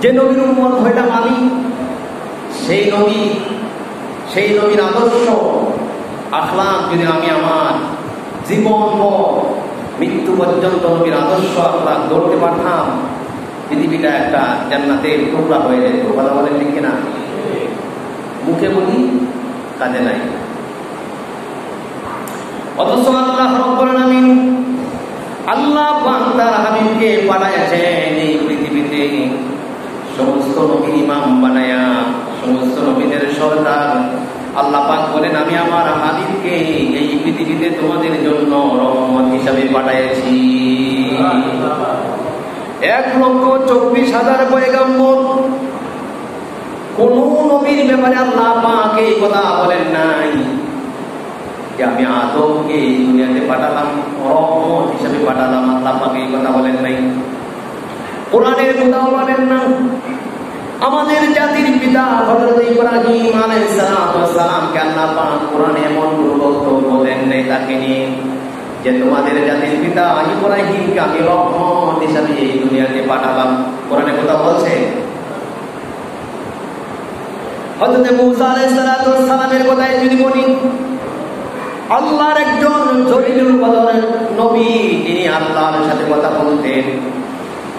যে নবীর উম্মত হইলাম আমি, সেই নবী, সেই নবীর আদর্শ আখলাম যদি আমি আমার জীবন মৃত্যু পর্যন্ত নবীর আদর্শ আখলাম ধরতে পারতাম, পৃথিবীটা একটা জান্নাতের টুকরা হয়ে যেত, কথা বলেন ঠিক কিনা? মুখে বলি, কাজে নাই। অথচ আল্লাহ আল্লাহ তার হাবিবকে পৃথিবীতে সমস্ত নবী ইমাম বানায়া সমস্ত নবীদের সরকার আল্লাহ পাক বলেন, আমি আমার হাবিবকে এই পৃথিবীতে তোমাদের জন্য রহমত হিসাবে পাঠাইছি। এক লক্ষ চব্বিশ হাজার পয়গাম্বর। কোন নবীর ব্যাপারে আল্লাহ পাক এই কথা বলেন নাই যে আমি আদমকে এই দুনিয়াতে পাঠালাম, রহমত হিসাবে পাঠালাম। আল্লাহ পাক এই কথা বলেন নাই। কোরআনের কোথাও বলেন না। আমাদের জাতির পিতা ইব্রাহিম কে পাক কোরআনে এমন বক্তব্য নাই তাকে নিয়ে। যে তোমাদের জাতির পিতা ইব্রাহিমকে আমি রহমত হিসাবে এই দুনিয়াতে পাঠালাম। কোরআনে কথা বলছে, হযরত মুসা কথাই যদি বলি, আল্লাহর একজন জলিলুল নবী যিনি আল্লাহর সাথে কথা বলতেন।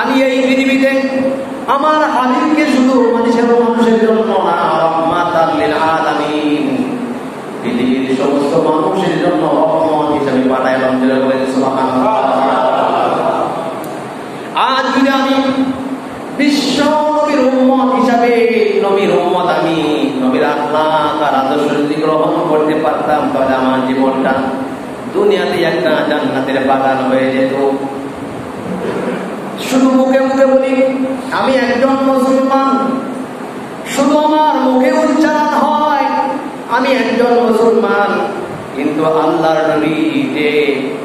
আমি এই পৃথিবীতে আমার হাবিবকে শুধু মানুষের মানুষের জন্য না রহমাতাল লিল আলামিন। পৃথিবীর সমস্ত মানুষের জন্য রহমত হিসেবে পাঠাইলাম যেটা আজ যদি আমি বিশ্ব নবীর উম্মত হিসাবে, নবীর উম্মত আমি, নবীর আখলাক আর আদর্শ যদি গ্রহণ করতে পারতাম, তাহলে আমার জীবনটা দুনিয়াতে একটা জান্নাতের বাগান হয়ে যেত। শুধু মুখে মুখে বলি, আমি একজন মুসলমান। শুধু আমার মুখে উচ্চারণ হয়, আমি একজন মুসলমান। কিন্তু আল্লাহর নবী যে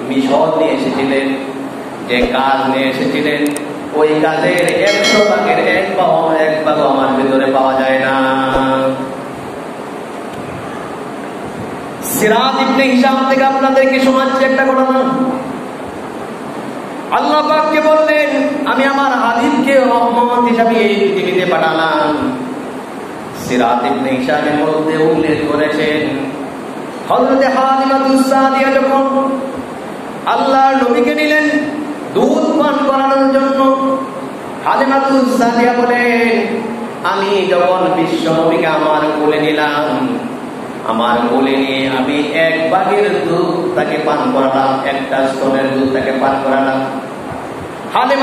মিশন নিয়ে এসেছিলেন, যে কাজ নিয়ে এসেছিলেন, ওই কাজের একশো ভাগের এক পাও এক ভাগও আমার ভিতরে পাওয়া যায় না। সিরাত ইবনে হিসাম থেকে আপনাদেরকে শোনাচ্ছি একটা ঘটনা। আল্লাহ পাককে বললেন, আমি আমার হাবিবকে রহমত হিসাবে এই পৃথিবীতে পাঠালাম। সিরাত ইবনে হিসামের মধ্যে উল্লেখ করেছেন, হযরতে হালিমাতুস সাদিয়া যখন আল্লাহর নবীকে নিলেন দুধ পান করানোর জন্য হালিমাতুস সাদিয়া বলেন, আমি যখন বিশ্ব নবীকে আমার কোলে নিলাম আমার কোলে নিয়ে আমি এক বাগের দুধ তাকে পান করালাম, একটা স্তনের দুধ তাকে পান করালাম। নিজের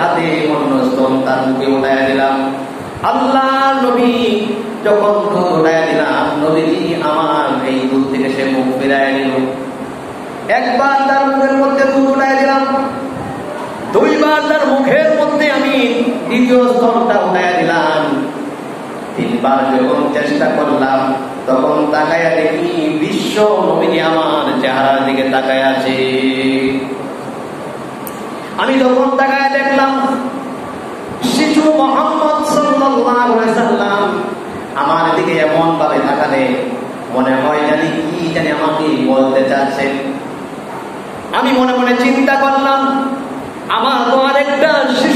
হাতে তার যখন দিলাম আমার এই দুধ থেকে সে মুখ ফিরাইয়া দিল একবার তার মুখের মধ্যে দুধ উঠাই দিলাম দুইবার তার মুখের মধ্যে আমি আমার দিকে আমি তখন তাকায় দেখলাম, শিশু মোহাম্মদ সাল্লাম আমার দিকে এমন ভাবে তাকালে মনে হয় জানি কি জানি আমাকে বলতে চাচ্ছেন আমি মনে মনে চিন্তা করলাম, আমার তো আরেকটা শিশু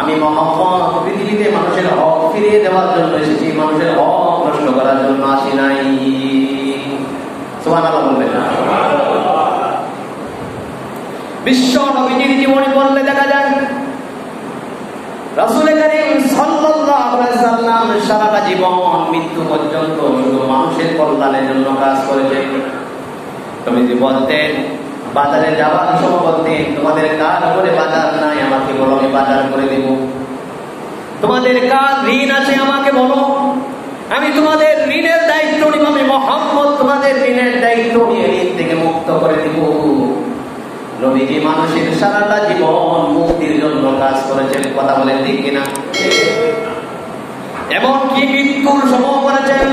আমি পৃথিবীতে মানুষের হক ফিরিয়ে দেওয়ার জন্য এসেছি, মানুষের হক নষ্ট করার জন্য আসি নাই। সুবহানাল্লাহ বলবেন বিশ্ব নবীজির জীবনী পড়লে দেখা যায় জীবন মৃত্যু পর্যন্ত মানুষের কল্যাণের জন্য কাজ করেছেন। যে বলতেন বাজারে যাওয়ার সময় বলতেন তোমাদের কার করে বাজার নাই, আমাকে বলো, আমি বাজার করে দেব। তোমাদের কার ঋণ আছে, আমাকে বলো। আমি তোমাদের ঋণের দায়িত্ব নিব, আমি মোহাম্মদ তোমাদের ঋণের দায়িত্ব নিয়ে ঋণ থেকে মুক্ত করে দিব। নবীজি মানুষের সারাটা জীবন মুক্তির জন্য কাজ করেছেন, কথা বলেন ঠিক কিনা? এমনকি মৃত্যুর সময় করেছেন।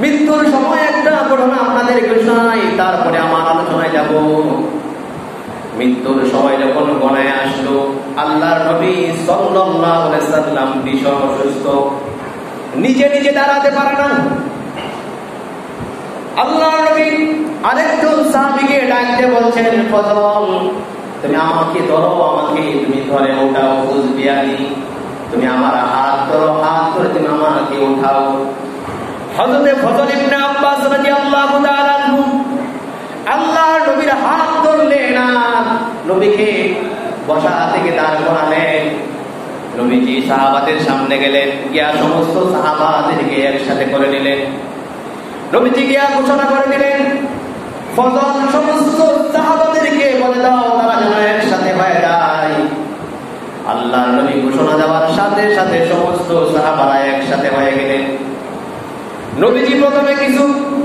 মৃত্যুর সময় একটা ঘটনা আপনাদের শোনাই, তারপরে আমার আলোচনায় যাব। মৃত্যুর সময় যখন গণায় আসলো, আল্লাহর নবী সাল্লাম ভীষণ অসুস্থ। নিজে নিজে দাঁড়াতে পারে না আল্লাহ নবী আরেকজন সাহাবীকে ডাকতে বলছেন, ফজল, তুমি আমাকে ধরো, আমাকে তুমি ধরে উঠাও বুঝবিয়ানি তুমি আমার হাত ধরো, হাত ধরে তুমি আমাকে উঠাও হযরতে ফজল ইবনে আব্বাস রাদিয়াল্লাহু তাআলা আনহু আল্লাহ নবীর হাত ধরলেন আর নবীকে বসা থেকে দাঁড় করালেন নবীজি সাহাবাদের সামনে গেলেন, গিয়া সমস্ত সাহাবাদেরকে একসাথে করে নিলেন। নবীজি গিয়া ঘোষণা করে দিলেন, ফজল, সমস্ত সাহাবাদেরকে বলে দাও, তারা যেন একসাথে হয়ে যায়। আল্লাহ নবী ঘোষণা দেওয়ার সাথে সাথে সমস্ত সাহাবারা একসাথে হয়ে গেলেন। নবীজি প্রথমে কিছু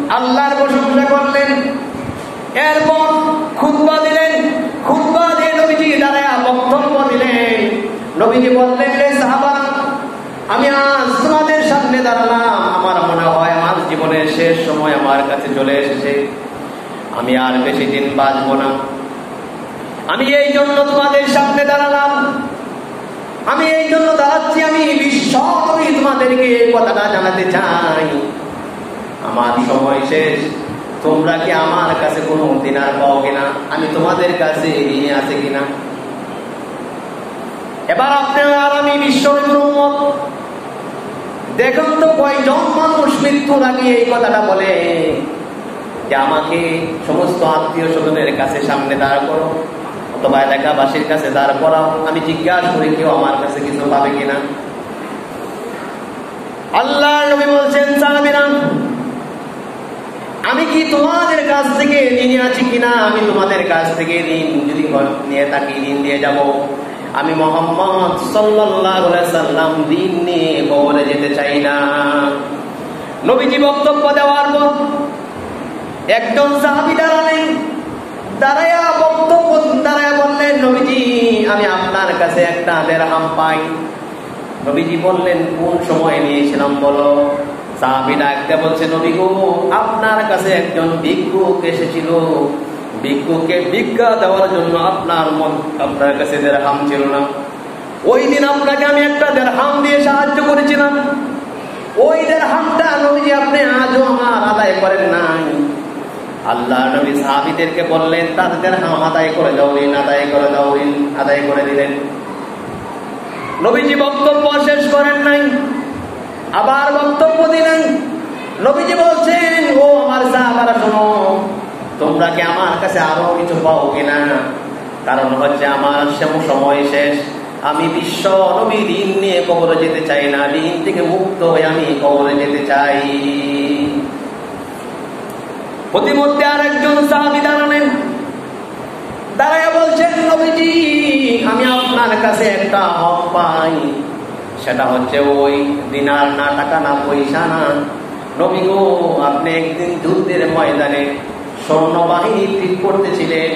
আল্লাহর প্রশংসা করলেন। এরপর খুতবা দিলেন। খুতবা দিয়ে নবীজি দাঁড়ায় বক্তব্য দিলেন। নবীজি বললেন রে সাহাবা, আমি আজ তোমাদের সামনে দাঁড়ালাম। আমার মনে হয় আমার জীবনের শেষ সময় আমার কাছে চলে এসেছে। আমি আর বেশি দিন বাঁচবো না। আমি এই জন্য তোমাদের সামনে দাঁড়ালাম। আমি এই জন্য দাঁড়াচ্ছি। আমি বিশ্ব তোমাদেরকে এই কথাটা জানাতে চাই। আমার সময় শেষ। তোমরা কি আমার কাছে কোনো দিনার পাও কিনা? আমি তোমাদের কাছে ঋণে আছে কিনা? এবার আপনি আর আমি বিশ্বের উম্মত দেখুন তো কয়জন মানুষ মৃত্যুর আগে এই কথাটা বলে যে আমাকে সমস্ত আত্মীয় স্বজনের কাছে সামনে দাঁড় করো, অথবা এলাকাবাসীর কাছে দাঁড় করাও। আমি জিজ্ঞাসা করি, কেউ আমার কাছে কিছু পাবে কিনা? আল্লাহ নবী বলছেন সাহাবিরা আমি কি তোমাদের কাছ থেকে ঋণে আছি কিনা? আমি তোমাদের কাছ থেকে ঋণ যদি নিয়ে থাকি, ঋণ দিয়ে যাব। আমি মোহাম্মদ সাল্লাম ঋণ নিয়ে কবরে যেতে চাই না। নবীজি বক্তব্য দেওয়ার পর একজন সাহাবী দাঁড়ালেন। দাঁড়ায়া বক্তব্য দাঁড়ায়া বললেন, নবীজি, আমি আপনার কাছে একটা দেড়হাম পাই। নবীজি বললেন, কোন সময় নিয়েছিলাম বলো? আপনার কাছে একজন ভিক্ষুক এসেছিল। ভিক্ষুকে ভিক্ষা দেওয়ার জন্য আপনার মন আপনার কাছে দেড়হাম ছিল না। ওই দিন আপনাকে আমি একটা দেড়হাম দিয়ে সাহায্য করেছিলাম। ওই দেড়হামটা নবীজি আপনি আজও আমার আদায় করেন নাই। আল্লাহ বললেন, তার দেড়হাম আদায় করে দাও আদায় করে দাও আদায় করে দিলেন। নবীজি বক্তব্য শেষ করেন নাই। আবার বক্তব্য দিলেন। নবীজি বলছেন, ও আমার সাহাবারা, শোনো, তোমরা কি আমার কাছে আরও কিছু পাও কিনা? কারণ হচ্ছে আমার সময় শেষ। আমি বিশ্ব নবী ঋণ নিয়ে কবরে যেতে চাই না। ঋণ থেকে মুক্ত হয়ে আমি কবরে যেতে চাই। প্রতিমধ্যে আর একজন সাহাবি দাঁড়ালেন। দাঁড়ায় বলছেন, নবীজি, আমি আপনার কাছে একটা হক পাই। সেটা হচ্ছে ওই দিনার না টাকা না পয়সা না। নবী গো, আপনি একদিন যুদ্ধের ময়দানে সৈন্যবাহিনী ঠিক করতেছিলেন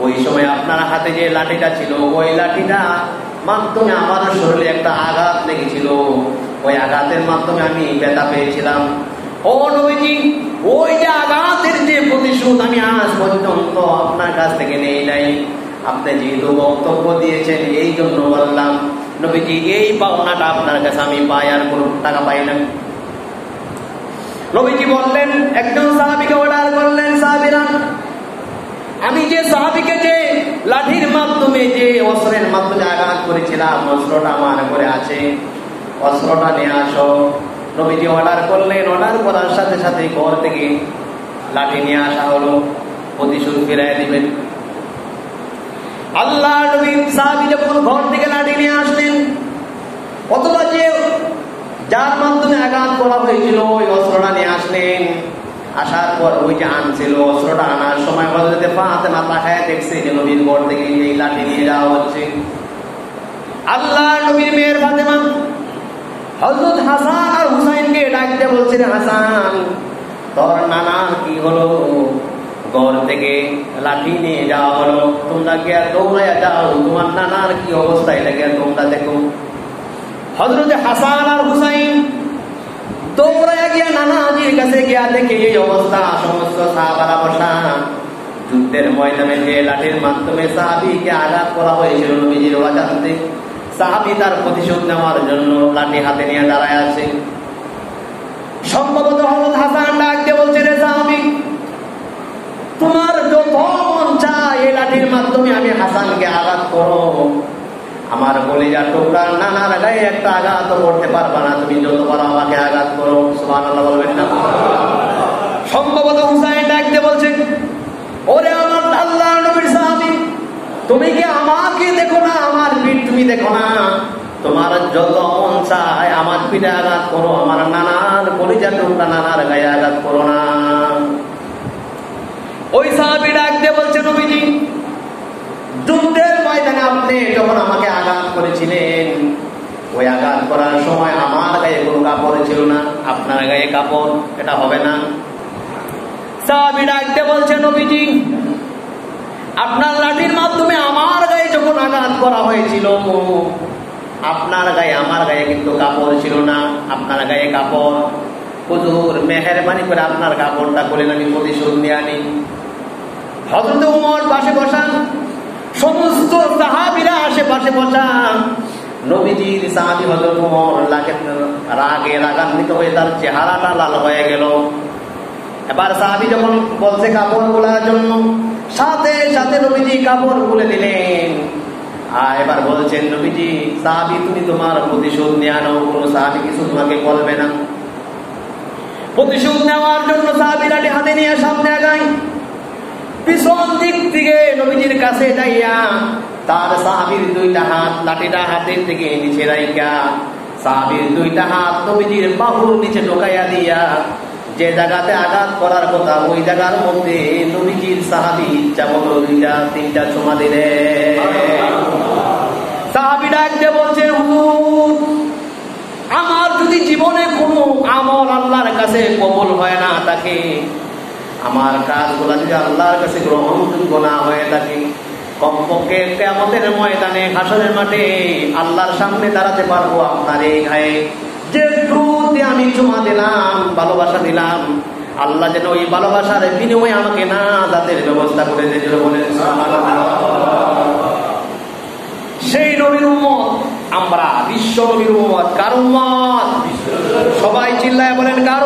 ওই সময় আপনার হাতে যে লাঠিটা ছিল, ওই লাঠিটা মাধ্যমে আমার শরীরে একটা আঘাত লেগেছিল। ওই আঘাতের মাধ্যমে আমি ব্যথা পেয়েছিলাম। ও নবীজি, ওই যে আঘাতের যে প্রতিশোধ আমি আজ পর্যন্ত আপনার কাছ থেকে নেই নাই। আপনি যেহেতু বক্তব্য দিয়েছেন, এই জন্য বললাম নবীজি, এই পাওনাটা আপনার কাছে আমি পাই আর কোনো টাকা পাই না। নবীজি বললেন, একজন সাহাবিকে অর্ডার করলেন সাহাবিরা, আমি যে সাহাবিকে যে লাঠির মাধ্যমে যে অস্ত্রের মাধ্যমে আঘাত করেছিলাম, অস্ত্রটা আমার করে আছে। অস্ত্রটা নিয়ে আসো। নবীজি অর্ডার করলেন। অর্ডার করার সাথে সাথে ঘর থেকে লাঠি নিয়ে আসা হলো। প্রতিশোধ ফিরাই দিবেন আল্লাহ নবী সাহাবি যখন ঘর থেকে লাঠি নিয়ে আসলেন, অথবা যে যার মাধ্যমে আঘাত করা হয়েছিল, ওই অস্ত্রটা নিয়ে আসলেন। আসার পর ওই যে আনছিল, অস্ত্রটা আনার সময় হজরতে পাহাতে মাথা খায় দেখছে যে নবীর ঘর থেকে এই লাঠি নিয়ে যাওয়া হচ্ছে। আল্লাহ নবীর মেয়ের ফাতেমা হজরত হাসান আর হুসাইনকে ডাকতে বলছেন হাসান, তোর নানার কি হলো? ঘর থেকে লাঠি নিয়ে যাওয়া হলো। তোমরা গিয়া দৌড়াইয়া যাও? তোমার নানার কি অবস্থা? এটা গিয়া তোমরা দেখো? হজরতে হাসান আর হুসাইন দৌড়াইয়া গিয়া নানাজির কাছে গিয়া দেখে, এই অবস্থা, সমস্ত সাহাবারা বসা যুদ্ধের ময়দানে যে লাঠির মাধ্যমে সাহাবিকে আঘাত করা হয়েছিল নবীজির সাহাবি তার প্রতিশোধ নেওয়ার জন্য লাঠি হাতে নিয়ে দাঁড়ায় আছে। সম্ভবত হজরত হাসান ডাকতে বলছে রে সাহাবি তোমার যত মন চায় এই মাধ্যমে আমি হাসানকে আঘাত করো আমার কলিজা টুকরা নানার গায়ে একটা আঘাত করতে পারবা না। তুমি যতবার আমাকে আঘাত করো। সুমান আল্লাহ বলবেন না। সম্ভবত হুসাইন ডাকতে বলছে, ওরে আমার আল্লাহ নবীর সাহাবি, তুমি কি আমাকে দেখো না? আমার পিঠ তুমি দেখো না। তোমার যত মন চায় আমার পিঠে আঘাত করো। আমার নানার কলিজা টুকরা নানার গায়ে আঘাত করো না ওই সাহাবি ডাকতে বলছে নবীজি যুদ্ধের ময়দানে আপনি যখন আমাকে আঘাত করেছিলেন, ওই আঘাত করার সময় আমার গায়ে কোনো কাপড় ছিল না, আপনার গায়ে কাপড়, এটা হবে না। আপনার আমার গায়ে কিন্তু কাপড় ছিল না, আপনার গায়ে কাপড়। মেহরবানি করে আপনার কাপড়টা করে আমি প্রতিশোধ নিয়ে আনি। হজরত উমর পাশে বসান সমস্ত সাহাবিরা আশেপাশে বসা নবীজির সাহাবি লাগে রাগে রাগান্বিত হয়ে তার চেহারাটা লাল হয়ে গেল। এবার সাহাবি যখন বলছে কাপড় গোলার জন্য, সাথে সাথে নবীজি কাপড় খুলে দিলেন আর এবার বলছেন, নবীজি, সাহাবি, তুমি তোমার প্রতিশোধ নিয়ে আনো কোনো সাহাবি কিছু তোমাকে বলবে না। প্রতিশোধ নেওয়ার জন্য সাহাবিরাটি হাতে নিয়ে সামনে আগায়। পিছন দিক থেকে নবীজির কাছে যাইয়া তার সাহাবির দুইটা হাত লাঠিটা হাতের থেকে নিচে রাইকা সাহাবির দুইটা হাত নবীজির বাহুর নিচে ঢোকাইয়া দিয়া, যে জায়গাতে আঘাত করার কথা, ওই জায়গার মধ্যে নবীজির সাহাবি মতো দুইটা, তিনটা চুমা দিলে। সাহাবি ডাকতে বলছে, হুজুর, আমার যদি জীবনে কোনো আমল আল্লাহর কাছে কবল হয় না, তাকে আমার কাজগুলো যদি আল্লাহর কাছে গ্রহণযোগ্য না হয়ে থাকে, কমপক্ষে কেমতের ময়দানে হাসনের মাঠে আল্লাহর সামনে দাঁড়াতে পারব আপনার এই গায়ে যে ট্রুতে আমি চুমা দিলাম, ভালোবাসা দিলাম, আল্লাহ যেন ওই ভালোবাসার বিনিময়ে আমাকে না যাদের ব্যবস্থা করে সেই নবীর উম্মত, আমরা বিশ্ব নবীর উম্মত, কার সবাই চিল্লায় বলেন, কার